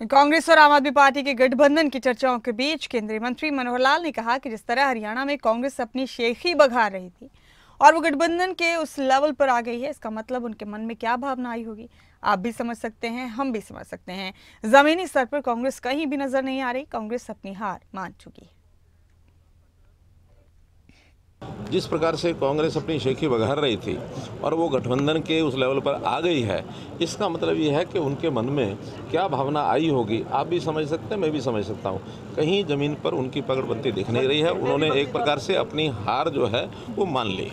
कांग्रेस और आम आदमी पार्टी के गठबंधन की चर्चाओं के बीच केंद्रीय मंत्री मनोहर लाल ने कहा कि जिस तरह हरियाणा में कांग्रेस अपनी शेखी बघा रही थी और वो गठबंधन के उस लेवल पर आ गई है, इसका मतलब उनके मन में क्या भावना आई होगी, आप भी समझ सकते हैं, हम भी समझ सकते हैं। जमीनी स्तर पर कांग्रेस कहीं भी नज़र नहीं आ रही, कांग्रेस अपनी हार मान चुकी है। जिस प्रकार से कांग्रेस अपनी शेखी बघार रही थी और वो गठबंधन के उस लेवल पर आ गई है, इसका मतलब ये है कि उनके मन में क्या भावना आई होगी? आप भी समझ सकते हैं, मैं भी समझ सकता हूँ। कहीं ज़मीन पर उनकी पकड़बंदी दिख नहीं रही है। उन्होंने एक प्रकार से अपनी हार जो है, वो मान ली।